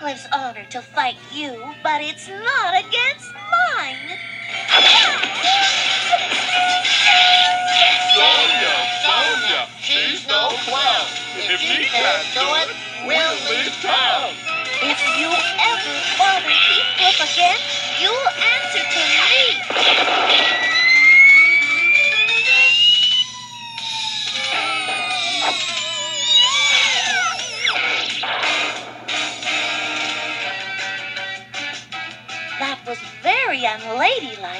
Heathcliff's honor to fight you, but it's not against mine. Sonja, Sonja, she's no clown. If she can't do it, we'll leave town. If you ever bother Heathcliff again, you'll answer was very unladylike.